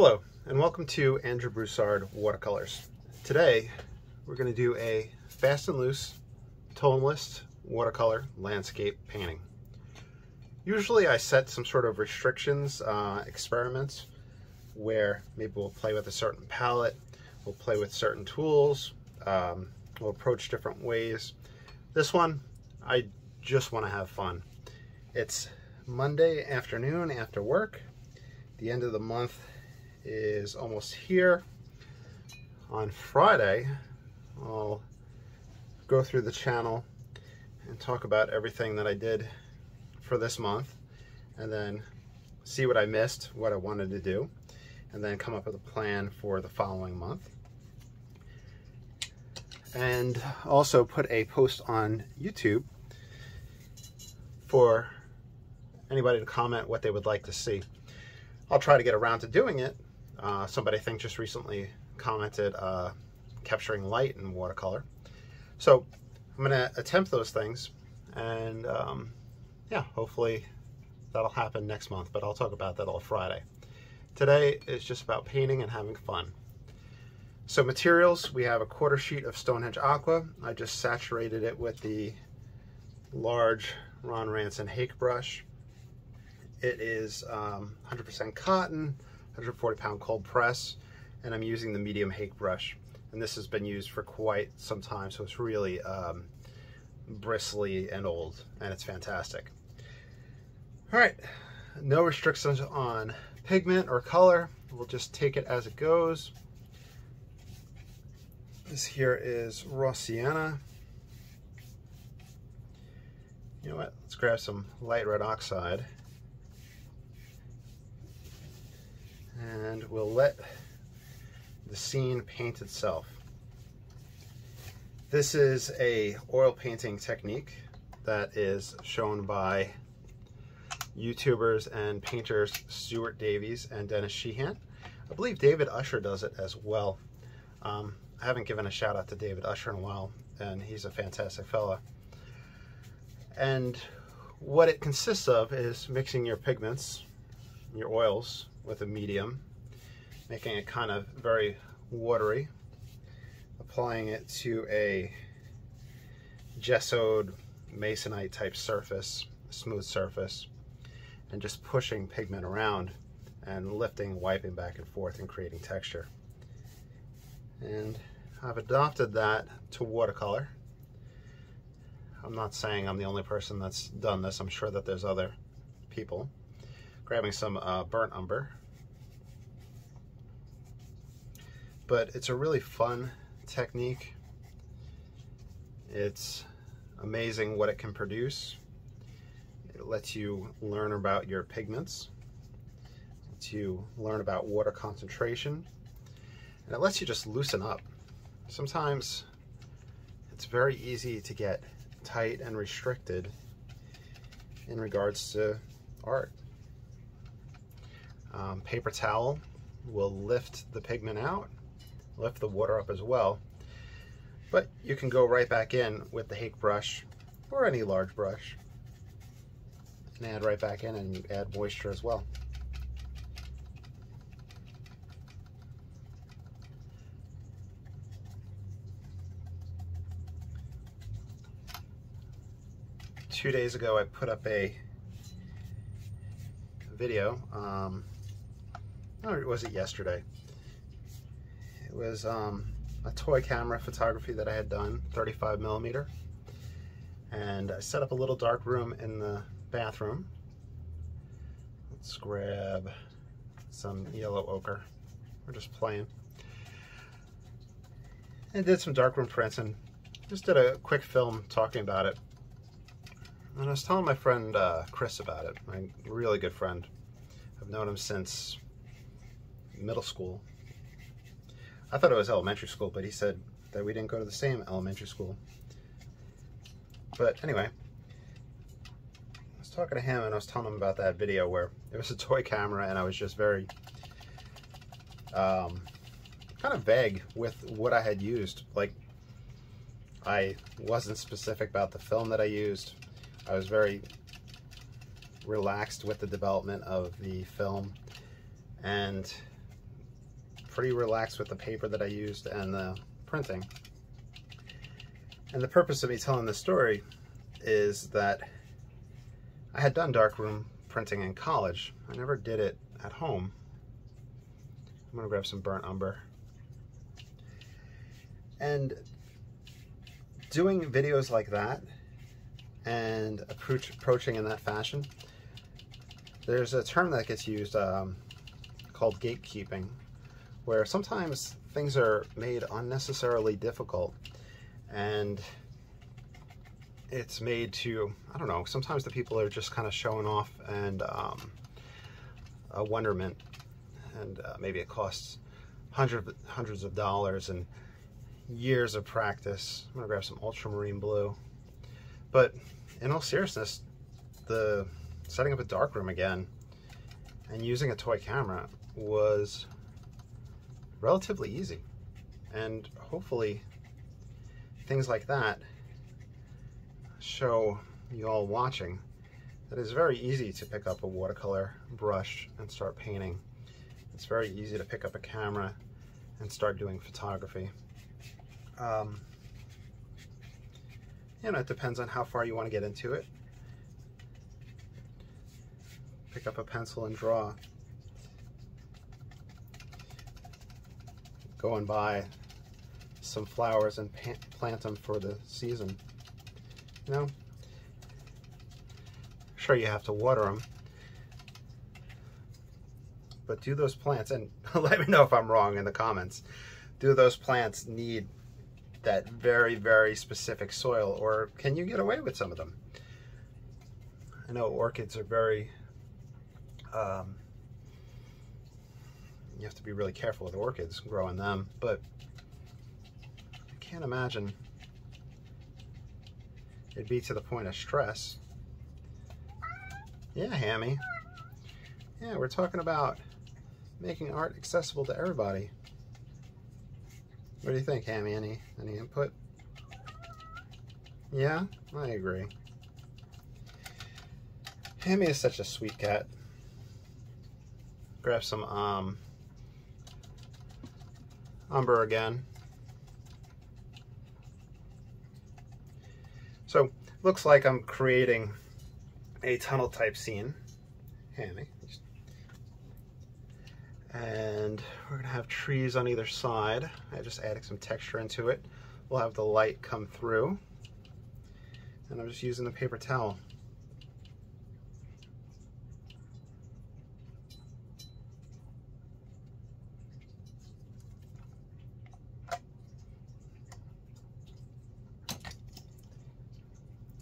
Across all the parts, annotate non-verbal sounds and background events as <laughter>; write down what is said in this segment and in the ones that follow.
Hello, and welcome to Andrew Broussard Watercolors. Today, we're going to do a fast and loose tonalist watercolor landscape painting. Usually I set some sort of restrictions, uh, experiments, where maybe we'll play with a certain palette, we'll play with certain tools, um, we'll approach different ways. This one, I just want to have fun. It's Monday afternoon after work. The end of the month is almost here. On Friday, I'll go through the channel and talk about everything that I did for this month and then see what I missed, what I wanted to do, and then come up with a plan for the following month. And also put a post on YouTube for anybody to comment what they would like to see. I'll try to get around to doing it. Uh, somebody I think just recently commented uh, capturing light in watercolor. So I'm going to attempt those things and um, yeah, hopefully that'll happen next month, but I'll talk about that all Friday. Today is just about painting and having fun. So materials, we have a quarter sheet of Stonehenge Aqua. I just saturated it with the large Ron Ranson Hake brush. It is 100% um, cotton, 140 pound cold press, and I'm using the medium Hake brush. And this has been used for quite some time, so it's really um, bristly and old, and it's fantastic. All right, no restrictions on pigment or color. We'll just take it as it goes. This here is raw sienna. You know what, let's grab some light red oxide. And we'll let the scene paint itself. This is a oil painting technique that is shown by YouTubers and painters Stuart Davies and Dennis Sheehan. I believe David Usher does it as well. Um, I haven't given a shout out to David Usher in a while, and he's a fantastic fella. And what it consists of is mixing your pigments, your oils, with a medium, making it kind of very watery, applying it to a gessoed masonite type surface, smooth surface, and just pushing pigment around and lifting, wiping back and forth and creating texture. And I've adopted that to watercolor. I'm not saying I'm the only person that's done this. I'm sure that there's other people. Grabbing some uh, burnt umber. But it's a really fun technique. It's amazing what it can produce. It lets you learn about your pigments, it lets you learn about water concentration, and it lets you just loosen up. Sometimes it's very easy to get tight and restricted in regards to art. Um, paper towel will lift the pigment out, lift the water up as well, but you can go right back in with the Hake brush or any large brush and add right back in and add moisture as well. Two days ago I put up a video, um, or was it yesterday? It was um, a toy camera photography that I had done, 35 millimeter. And I set up a little dark room in the bathroom. Let's grab some yellow ochre. We're just playing. And did some darkroom prints and just did a quick film talking about it. And I was telling my friend uh, Chris about it, my really good friend. I've known him since middle school. I thought it was elementary school, but he said that we didn't go to the same elementary school. But anyway, I was talking to him and I was telling him about that video where it was a toy camera and I was just very um, kind of vague with what I had used. Like I wasn't specific about the film that I used. I was very relaxed with the development of the film and pretty relaxed with the paper that I used and the printing. And the purpose of me telling this story is that I had done darkroom printing in college. I never did it at home. I'm gonna grab some burnt umber. And doing videos like that and approach, approaching in that fashion, there's a term that gets used um, called gatekeeping, where sometimes things are made unnecessarily difficult and it's made to, I don't know, sometimes the people are just kind of showing off and um, a wonderment and uh, maybe it costs hundreds hundreds of dollars and years of practice. I'm gonna grab some ultramarine blue. But in all seriousness, the setting up a darkroom again and using a toy camera was relatively easy. And hopefully things like that show you all watching that it's very easy to pick up a watercolor brush and start painting. It's very easy to pick up a camera and start doing photography. Um, you know, it depends on how far you want to get into it. Pick up a pencil and draw. Go and buy some flowers and plant them for the season. You know, sure you have to water them, but do those plants, and <laughs> let me know if I'm wrong in the comments, do those plants need that very, very specific soil, or can you get away with some of them? I know orchids are very, um, you have to be really careful with orchids growing them, but I can't imagine it'd be to the point of stress. Yeah, Hammy. Yeah, we're talking about making art accessible to everybody. What do you think, Hammy? Any any input? Yeah, I agree. Hammy is such a sweet cat. Grab some um, umber again. So, looks like I'm creating a tunnel type scene. And we're gonna have trees on either side. I just added some texture into it. We'll have the light come through. And I'm just using the paper towel.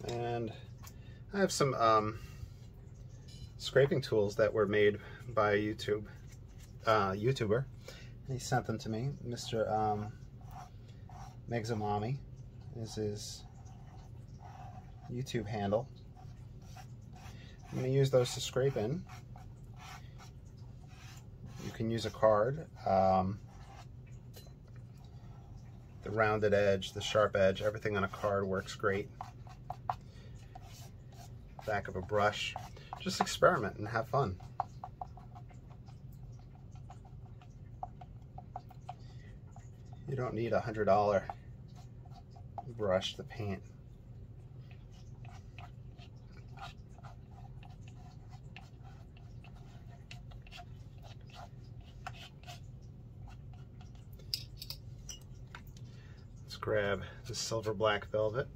And I have some um, scraping tools that were made by a YouTube uh, YouTuber. He sent them to me. Mr. Um, Megzamami This is YouTube handle. I'm going to use those to scrape in. You can use a card. Um, the rounded edge, the sharp edge, everything on a card works great. Back of a brush. Just experiment and have fun. You don't need a hundred dollar brush to paint. Let's grab the silver black velvet,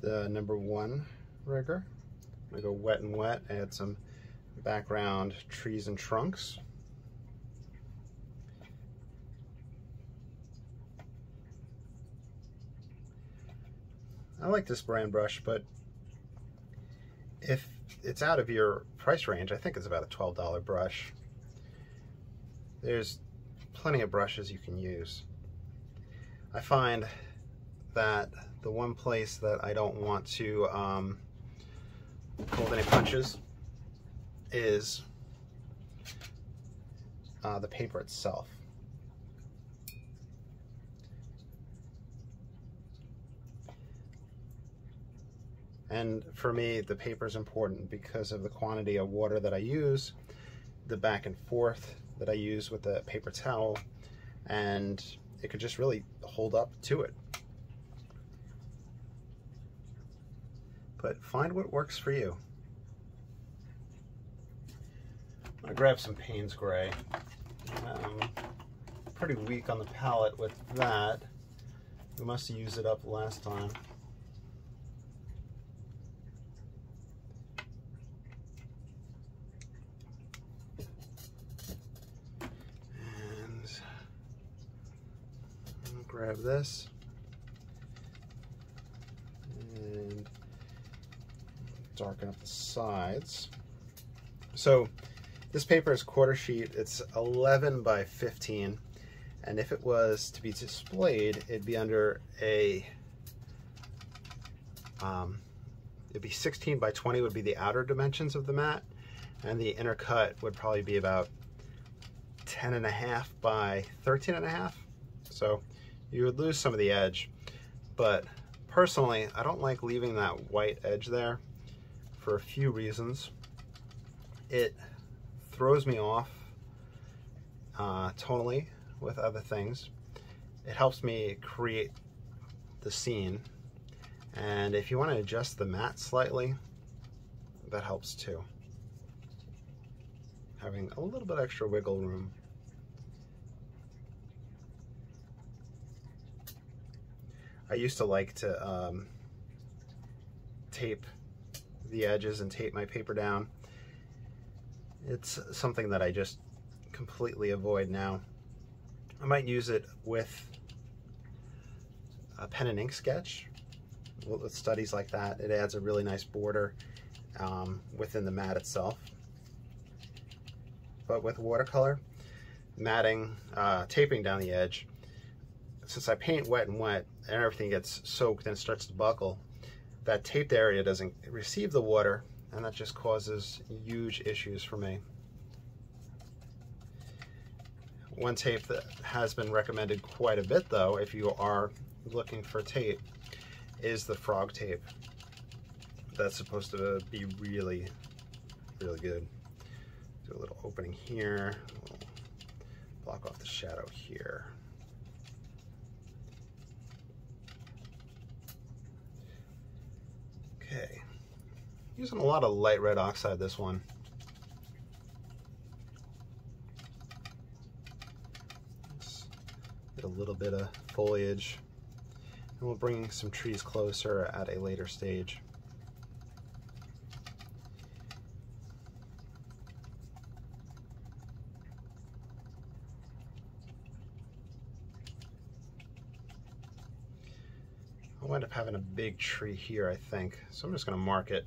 the number one rigger. I'm gonna go wet and wet, add some background trees and trunks. I like this brand brush, but if it's out of your price range, I think it's about a $12 brush. There's plenty of brushes you can use. I find that the one place that I don't want to um, hold any punches is uh, the paper itself. And for me, the paper is important because of the quantity of water that I use, the back and forth that I use with the paper towel and it could just really hold up to it. But find what works for you. I'm gonna grab some Payne's Gray. Um, pretty weak on the palette with that. We must have used it up last time. And grab this. Darken up the sides. So this paper is quarter sheet. It's 11 by 15. And if it was to be displayed, it'd be under a, um, it'd be 16 by 20 would be the outer dimensions of the mat. And the inner cut would probably be about 10 and a half by 13 and a half. So you would lose some of the edge. But personally, I don't like leaving that white edge there for a few reasons. It throws me off uh, tonally with other things. It helps me create the scene. And if you want to adjust the mat slightly, that helps too. Having a little bit extra wiggle room. I used to like to um, tape the edges and tape my paper down. It's something that I just completely avoid now. I might use it with a pen and ink sketch with studies like that. It adds a really nice border um, within the mat itself. But with watercolor, matting, uh, taping down the edge, since I paint wet and wet and everything gets soaked and starts to buckle, that taped area doesn't receive the water and that just causes huge issues for me. One tape that has been recommended quite a bit though, if you are looking for tape, is the frog tape. That's supposed to be really, really good. Do a little opening here, block off the shadow here. Okay, using a lot of light red oxide this one. Get a little bit of foliage. And we'll bring some trees closer at a later stage. I'll wind up having a big tree here, I think. So I'm just going to mark it.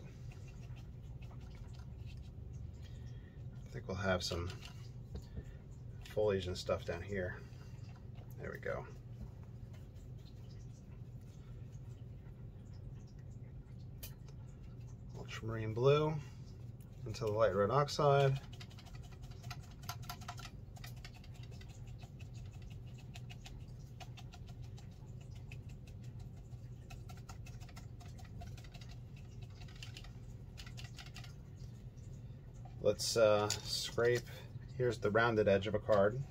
I think we'll have some foliage and stuff down here. There we go. Ultramarine blue into the light red oxide. Let's uh, scrape, here's the rounded edge of a card.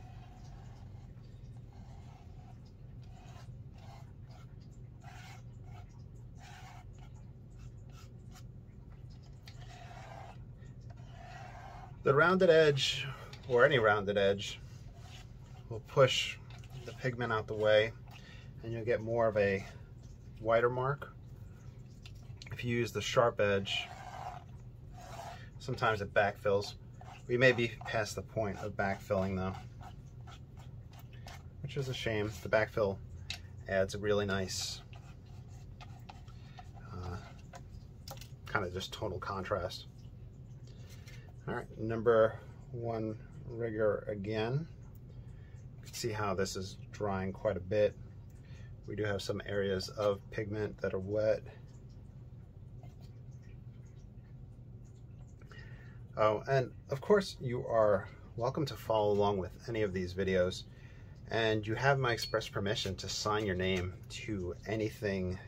The rounded edge, or any rounded edge, will push the pigment out the way and you'll get more of a wider mark. If you use the sharp edge, sometimes it backfills. We may be past the point of backfilling though, which is a shame. The backfill adds a really nice uh, kind of just tonal contrast. All right, number one rigger again. You can see how this is drying quite a bit. We do have some areas of pigment that are wet. Oh, and of course you are welcome to follow along with any of these videos and you have my express permission to sign your name to anything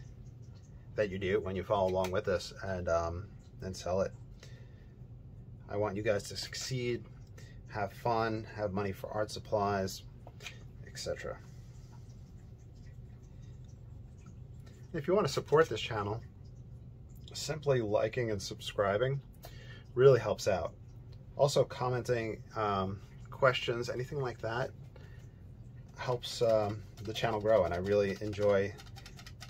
that you do when you follow along with us and um, and sell it. I want you guys to succeed have fun, have money for art supplies, etc. If you want to support this channel, simply liking and subscribing really helps out. Also commenting um, questions, anything like that helps um, the channel grow and I really enjoy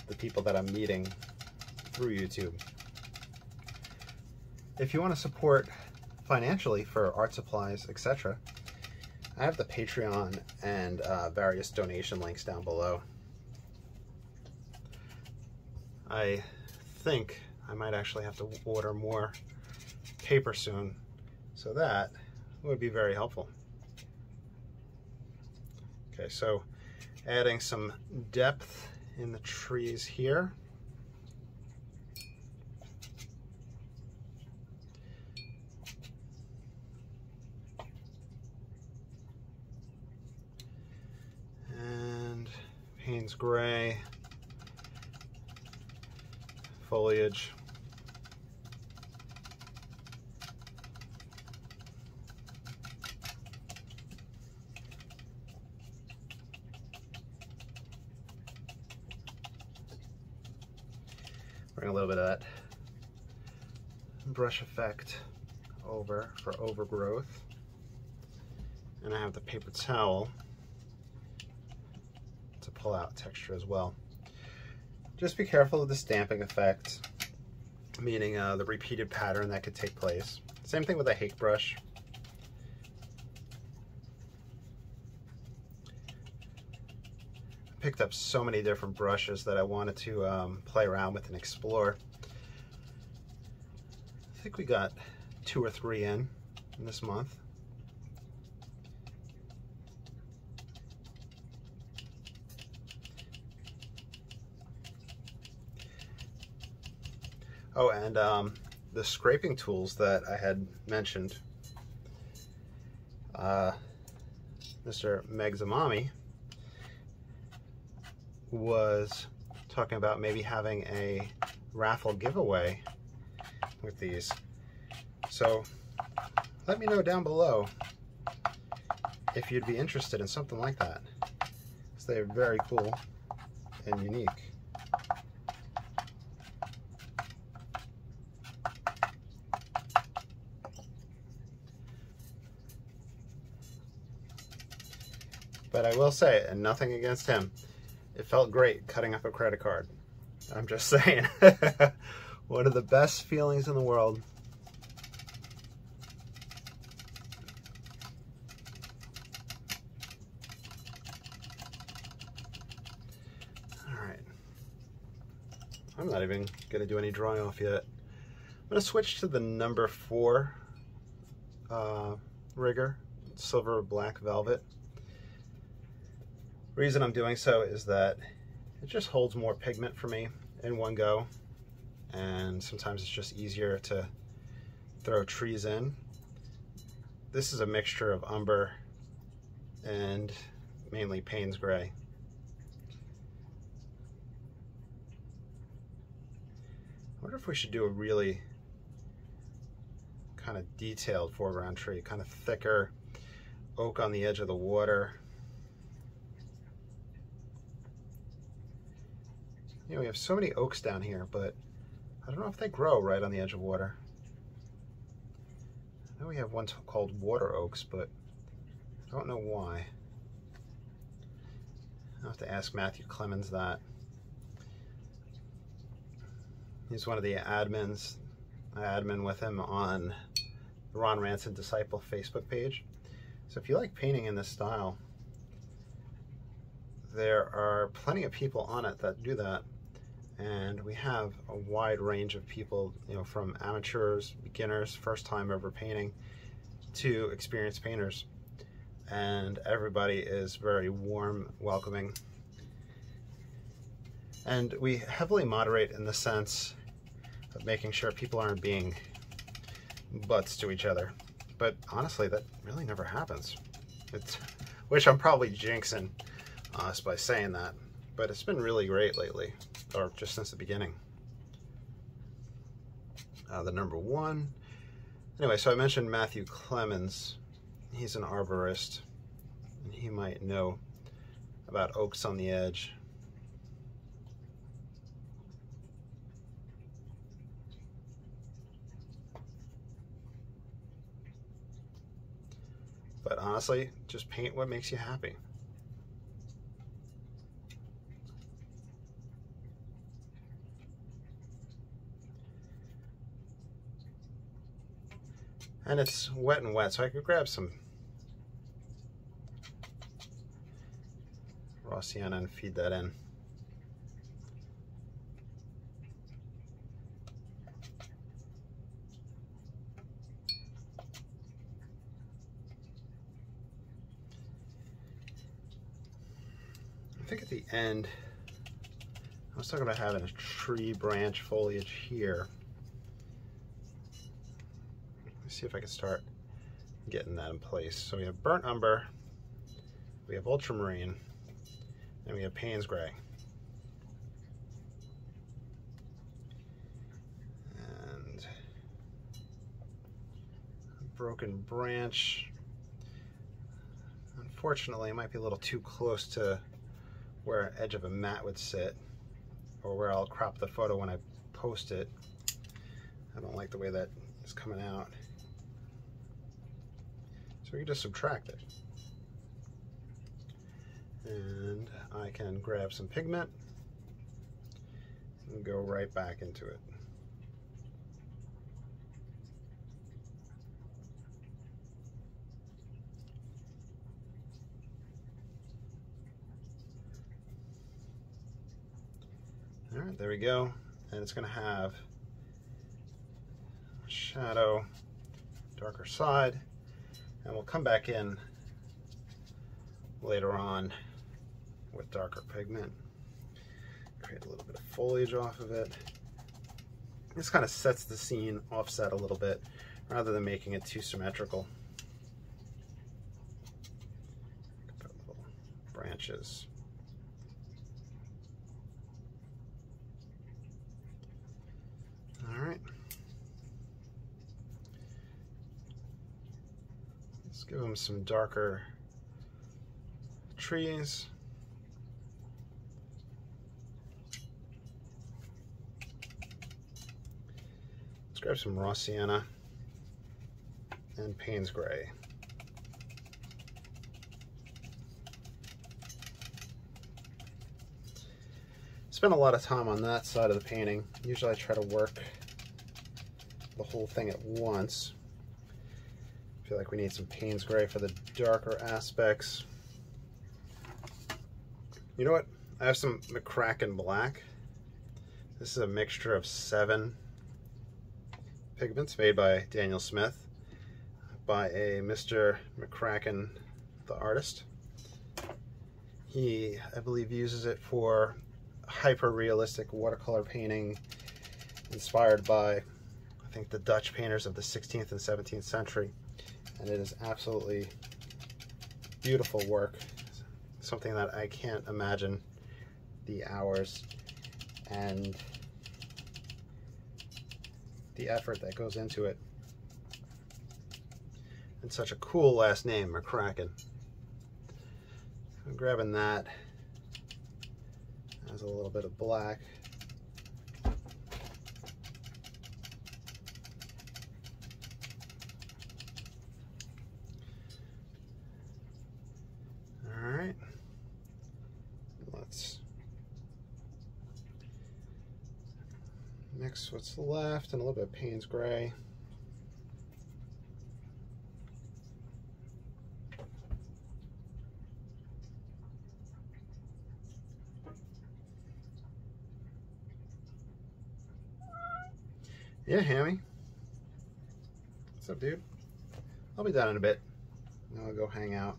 the people that I'm meeting through YouTube. If you want to support financially for art supplies, etc., I have the Patreon and uh, various donation links down below. I think I might actually have to order more paper soon, so that would be very helpful. Okay, so adding some depth in the trees here. And Payne's Gray, foliage. Bring a little bit of that brush effect over for overgrowth. And I have the paper towel to pull out texture as well. Just be careful of the stamping effect, meaning uh, the repeated pattern that could take place. Same thing with a hake brush. picked up so many different brushes that I wanted to um, play around with and explore. Think we got two or three in, in this month. Oh, and um, the scraping tools that I had mentioned, uh, Mr. Megzamami was talking about maybe having a raffle giveaway with these. So let me know down below if you'd be interested in something like that. Because they're very cool and unique. But I will say, and nothing against him, it felt great cutting up a credit card. I'm just <laughs> saying. One of the best feelings in the world. All right. I'm not even to do any drawing off yet. I'm to switch to the number four uh, rigger, silver black velvet reason I'm doing so is that it just holds more pigment for me in one go and sometimes it's just easier to throw trees in. This is a mixture of umber and mainly Payne's Gray. I wonder if we should do a really kind of detailed foreground tree, kind of thicker oak on the edge of the water You know, we have so many oaks down here, but I don't know if they grow right on the edge of water. I know we have one called water oaks, but I don't know why. I'll have to ask Matthew Clemens that. He's one of the admins. I admin with him on the Ron Ranson Disciple Facebook page. So if you like painting in this style, there are plenty of people on it that do that and we have a wide range of people, you know, from amateurs, beginners, first time ever painting, to experienced painters. And everybody is very warm, welcoming. And we heavily moderate in the sense of making sure people aren't being butts to each other. But honestly, that really never happens. It's, which I'm probably jinxing us by saying that, but it's been really great lately or just since the beginning. Uh, the number one. Anyway, so I mentioned Matthew Clemens he's an arborist and he might know about oaks on the edge. But honestly, just paint what makes you happy. And it's wet and wet, so I could grab some raw sienna and feed that in. I think at the end, I was talking about having a tree branch foliage here. Let's see if I can start getting that in place. So we have burnt umber, we have ultramarine, and we have Payne's Gray. And broken branch. Unfortunately, it might be a little too close to where an edge of a mat would sit or where I'll crop the photo when I post it. I don't like the way that is coming out. So we can just subtract it. And I can grab some pigment and go right back into it. All right, there we go. And it's gonna have shadow, darker side, and we'll come back in later on with darker pigment. Create a little bit of foliage off of it. This kind of sets the scene offset a little bit rather than making it too symmetrical. Branches. All right. Let's give them some darker trees. Let's grab some raw sienna and Payne's Gray. Spend a lot of time on that side of the painting. Usually I try to work the whole thing at once. Feel like we need some Payne's Gray for the darker aspects. You know what? I have some McCracken Black. This is a mixture of seven pigments made by Daniel Smith by a Mr. McCracken, the artist. He, I believe, uses it for hyper-realistic watercolor painting inspired by, I think, the Dutch painters of the 16th and 17th century. And it is absolutely beautiful work. Something that I can't imagine the hours and the effort that goes into it. And such a cool last name, McCracken. I'm grabbing that as a little bit of black. All right. Let's mix what's left and a little bit of Payne's Gray. Yeah, Hammy. What's up, dude? I'll be done in a bit. Then I'll go hang out.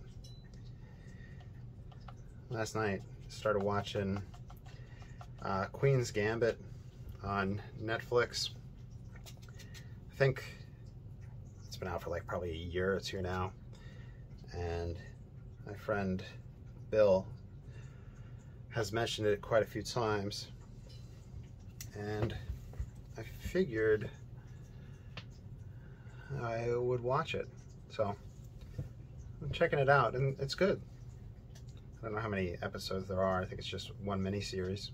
Last night, started watching uh, Queen's Gambit on Netflix. I think it's been out for like probably a year or two now. And my friend Bill has mentioned it quite a few times. And I figured I would watch it. So I'm checking it out, and it's good. I don't know how many episodes there are. I think it's just one mini series.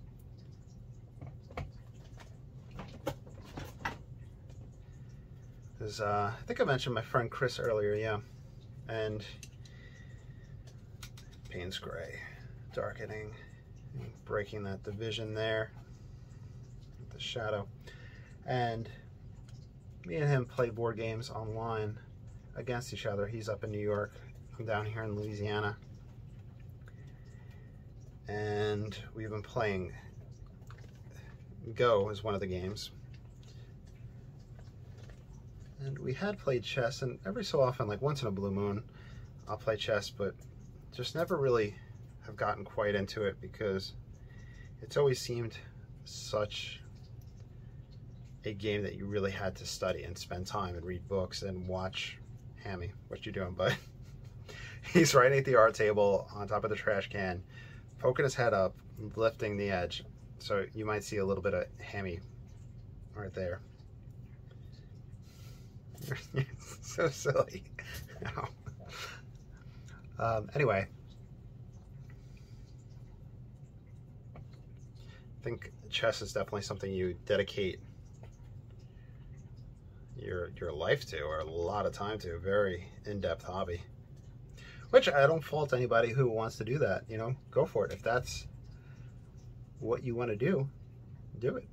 Uh, I think I mentioned my friend Chris earlier, yeah. And Payne's Gray, darkening, breaking that division there, the shadow. And me and him play board games online against each other. He's up in New York. I'm down here in Louisiana. And we've been playing Go is one of the games. And we had played chess, and every so often, like once in a blue moon, I'll play chess, but just never really have gotten quite into it because it's always seemed such a game that you really had to study and spend time and read books and watch Hammy, what you doing, bud? <laughs> He's right at the art table on top of the trash can, poking his head up, lifting the edge. So you might see a little bit of Hammy right there. <laughs> so silly. <laughs> um, anyway, I think chess is definitely something you dedicate your your life to or a lot of time to. A very in-depth hobby. Which I don't fault anybody who wants to do that. You know, go for it. If that's what you want to do, do it.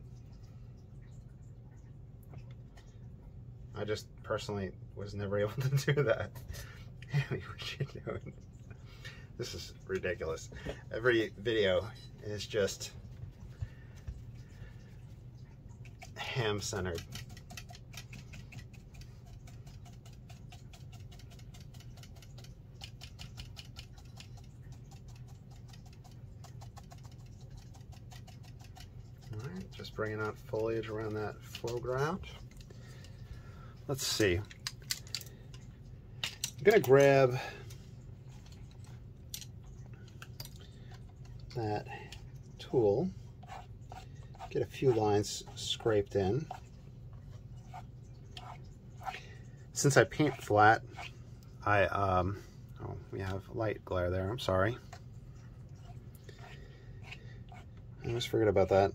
I just personally was never <laughs> able to do that. <laughs> you doing? This is ridiculous. Every video is just ham-centered. Alright, just bringing out foliage around that foreground let's see. I'm gonna grab that tool, get a few lines scraped in. Since I paint flat, I, um, oh, we have light glare there, I'm sorry. I almost forget about that.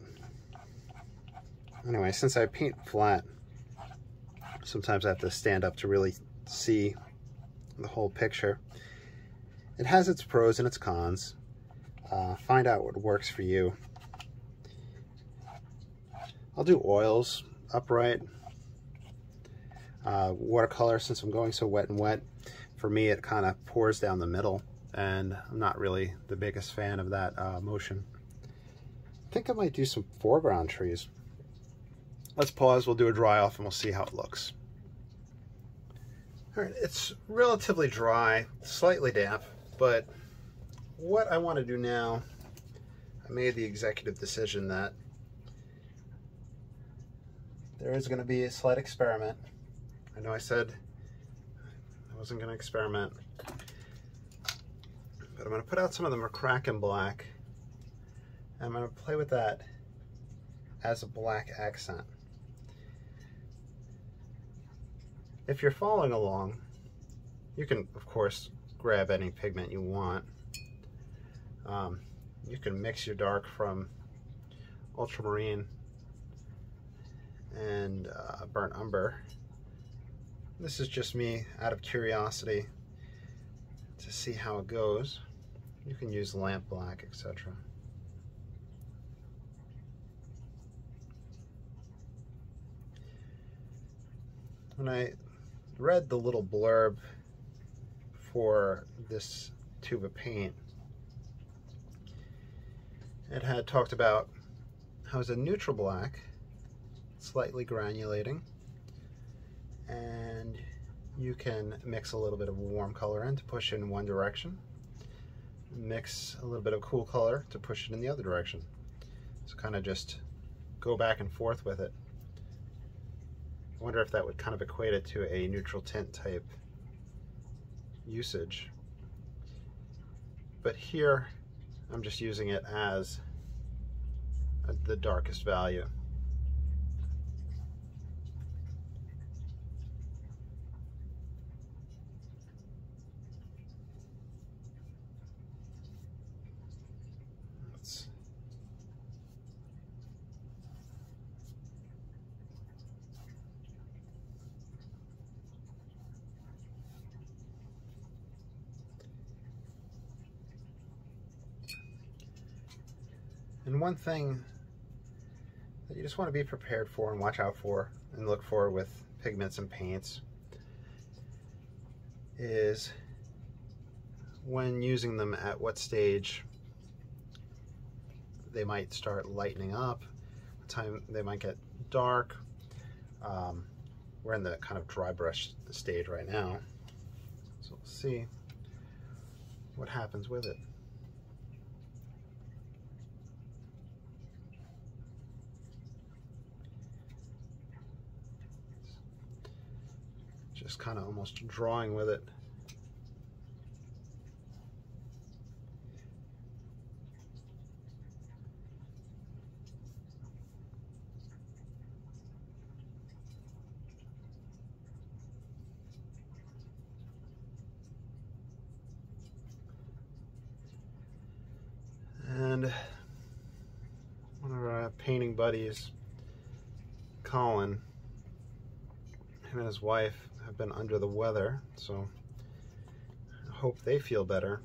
Anyway, since I paint flat, sometimes I have to stand up to really see the whole picture. It has its pros and its cons. Uh, find out what works for you. I'll do oils upright. Uh, watercolor, since I'm going so wet and wet, for me it kind of pours down the middle and I'm not really the biggest fan of that uh, motion. I think I might do some foreground trees. Let's pause, we'll do a dry off and we'll see how it looks. It's relatively dry, slightly damp, but what I want to do now, I made the executive decision that there is going to be a slight experiment. I know I said I wasn't going to experiment, but I'm going to put out some of the McCracken black. And I'm going to play with that as a black accent. If you're following along, you can, of course, grab any pigment you want. Um, you can mix your dark from ultramarine and uh, burnt umber. This is just me out of curiosity to see how it goes. You can use lamp black, etc. When I read the little blurb for this tube of paint. It had talked about how it's a neutral black, slightly granulating, and you can mix a little bit of warm color in to push in one direction, mix a little bit of cool color to push it in the other direction. So kind of just go back and forth with it. I wonder if that would kind of equate it to a neutral tint type usage. But here, I'm just using it as the darkest value. And one thing that you just want to be prepared for and watch out for and look for with pigments and paints is when using them at what stage they might start lightening up, time they might get dark. Um, we're in the kind of dry brush stage right now. So we'll see what happens with it. Just kind of almost drawing with it. and one of our painting buddies, Colin, his wife have been under the weather, so I hope they feel better.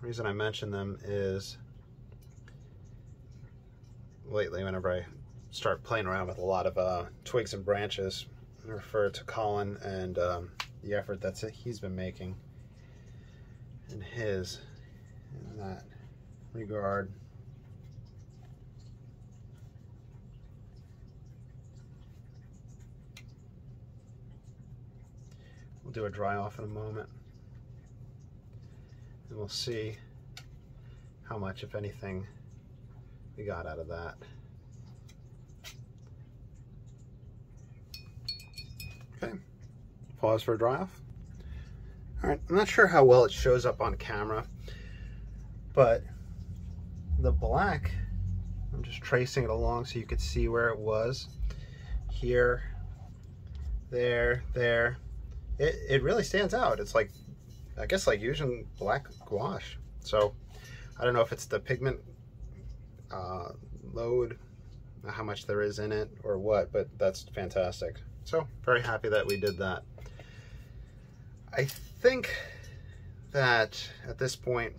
The reason I mention them is lately whenever I start playing around with a lot of uh, twigs and branches, I refer to Colin and um, the effort that he's been making in his in that regard. We'll do a dry off in a moment. And we'll see how much, if anything, we got out of that. Okay, pause for a dry off. All right, I'm not sure how well it shows up on camera, but the black, I'm just tracing it along so you could see where it was. Here, there, there. It, it really stands out. It's like, I guess like using black gouache. So I don't know if it's the pigment uh, load, how much there is in it or what, but that's fantastic. So very happy that we did that. I think that at this point,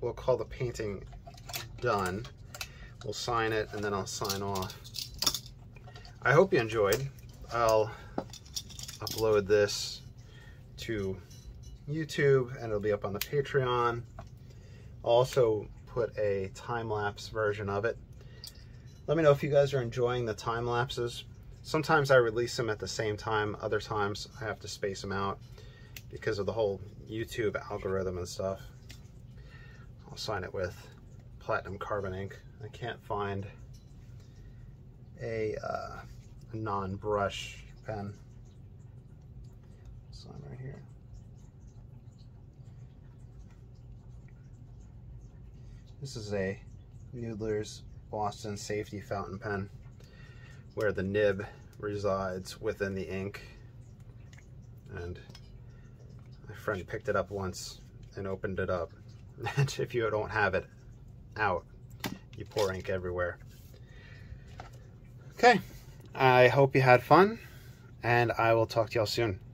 we'll call the painting done. We'll sign it and then I'll sign off. I hope you enjoyed. I'll upload this to YouTube and it'll be up on the Patreon. Also put a time-lapse version of it. Let me know if you guys are enjoying the time lapses. Sometimes I release them at the same time, other times I have to space them out because of the whole YouTube algorithm and stuff. I'll sign it with platinum carbon ink. I can't find a, uh, a non-brush pen. Right here. This is a Noodler's Boston Safety Fountain Pen where the nib resides within the ink. And my friend picked it up once and opened it up. <laughs> And if you don't have it, out. You pour ink everywhere. Okay, I hope you had fun, and I will talk to y'all soon.